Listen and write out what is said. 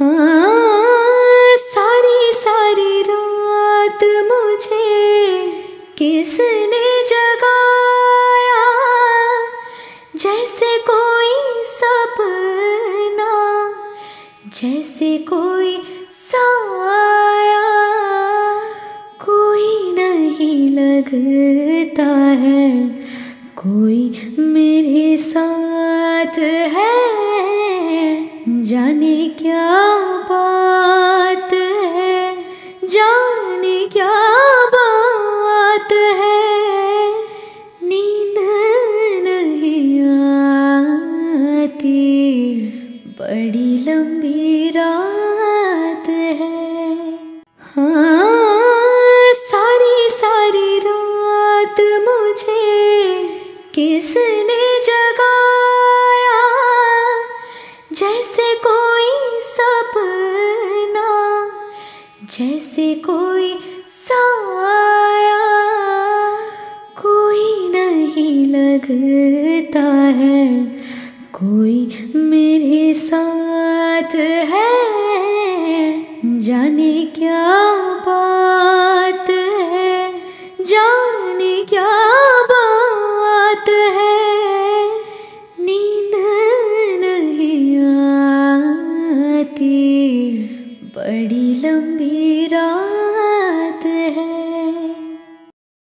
हाँ सारी सारी रात मुझे किसने जगाया? जैसे कोई सपना, जैसे कोई साया। कोई नहीं लगता है, कोई मेरे साथ है। जाने आती बड़ी लंबी रात है। हाँ सारी सारी रात मुझे किसने जगाया? जैसे कोई सपना, जैसे कोई साया। कोई नहीं लगता है कोई मेरे साथ है? जाने क्या बात है? जाने क्या बात है? नींद नहीं आती। बड़ी लंबी रात